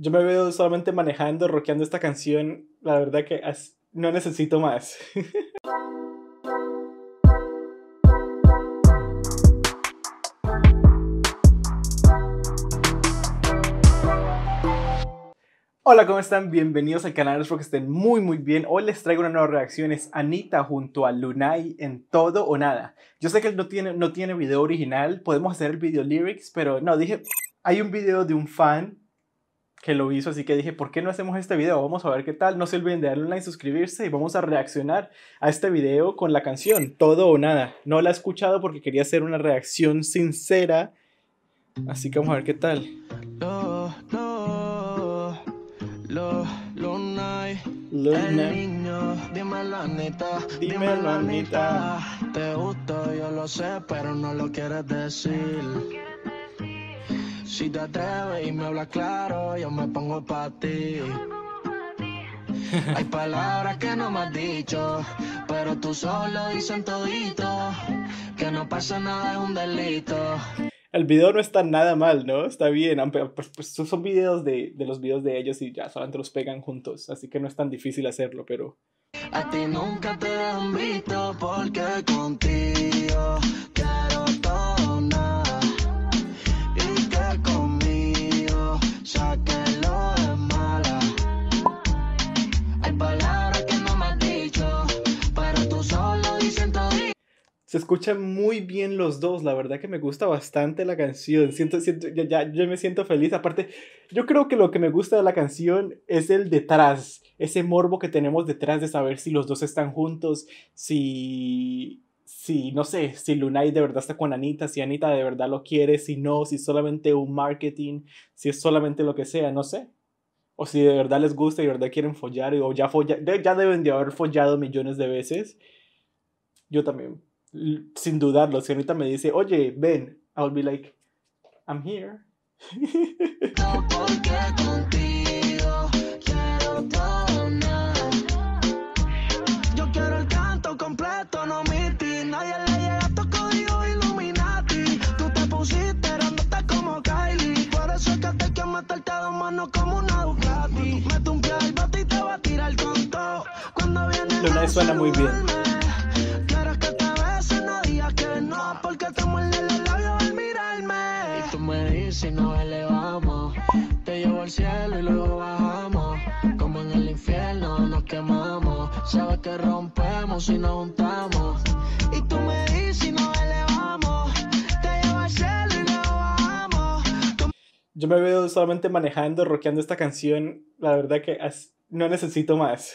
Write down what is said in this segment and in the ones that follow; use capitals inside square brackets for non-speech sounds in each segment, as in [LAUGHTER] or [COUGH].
Yo me veo solamente manejando, rockeando esta canción. La verdad que no necesito más. [LAUGHS] Hola, ¿cómo están? Bienvenidos al canal, espero que estén muy muy bien. Hoy les traigo una nueva reacción, es Anita junto a Lunay en Todo o Nada. Yo sé que no tiene, no tiene video original, podemos hacer el video lyrics, pero no, dije, hay un video de un fan que lo hizo, así que dije, ¿por qué no hacemos este video? Vamos a ver qué tal. No se olviden de darle un like, suscribirse y vamos a reaccionar a este video con la canción Todo o Nada. No la he escuchado porque quería hacer una reacción sincera, así que vamos a ver qué tal. Niño, dime la neta, dime la neta. Te gusto, yo lo sé, pero no lo quieres decir. Si te atreves y me hablas claro, yo me pongo para ti. Hay palabras que no me has dicho, pero tú solo dicen todito. Que no pasa nada es un delito. El video no está nada mal, ¿no? Está bien. Pues, pues son videos de, de, los videos de ellos y ya solamente los pegan juntos. Así que no es tan difícil hacerlo, pero. A ti nunca te han visto porque contigo Se escuchan muy bien los dos, la verdad que me gusta bastante la canción. Siento, siento, ya, ya, yo me siento feliz. Aparte, yo creo que lo que me gusta de la canción es el detrás, ese morbo que tenemos detrás de saber si los dos están juntos, si, si no sé, si Lunay de verdad está con Anita, si Anita de verdad lo quiere, si no, si solamente un marketing, si es solamente lo que sea, no sé. O si de verdad les gusta y de verdad quieren follar, o ya, ya deben de haber follado millones de veces. Yo también sin dudarlo, si ahorita me dice, oye, ven, I'll be like, I'm here. Yo quiero el canto Tú te. Mete un pie al bote y muy bien. si nos elevamos. Te llevo al cielo y luego bajamos. Como en el infierno nos quemamos. Sabes que rompemos si nos juntamos. Y tú me dices nos elevamos. Te llevo al cielo y luego bajamos. Yo me veo solamente manejando, rockeando esta canción. La verdad que no necesito más.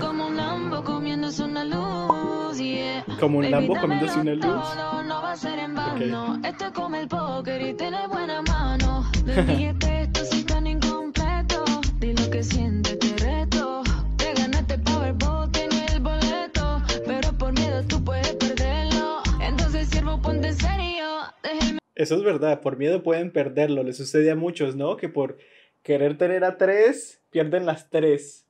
Como un lambo comiéndose una luz, yeah. Como un lambo comiéndose una luz. No, va a ser en vano. Okay. Come el póker y tiene buena mano. [LAUGHS] Este esto sin tan siente te reto. Te ganaste Powerball, tienes el boleto. Pero por miedo tú puedes perderlo. Entonces, siervo, ponte. Eso es verdad, por miedo pueden perderlo. Le sucede a muchos, ¿no? Que por querer tener a tres, pierden las tres.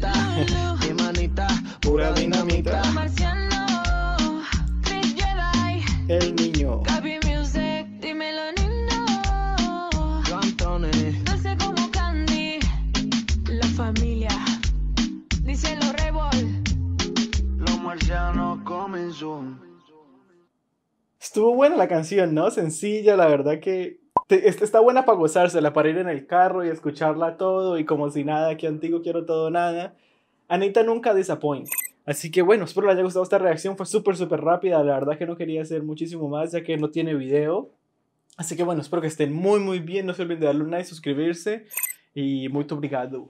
dinamita, mi manita, pura dinamita. Marciano, Chris Jedi, el niño. Gaby Music, dímelo niño. Cantones, dulce como Candy, la familia, dice los Rebol. Los marcianos comenzó. Estuvo buena la canción, ¿no? Sencilla, la verdad que te- est- está buena para gozársela, para ir en el carro y escucharla todo y como si nada, que antiguo quiero todo nada. Anita nunca disappoint. Así que bueno, espero les haya gustado esta reacción. Fue súper, súper rápida. La verdad que no quería hacer muchísimo más ya que no tiene video. Así que bueno, espero que estén muy, muy bien. No se olviden de darle un like, suscribirse y muy obrigado.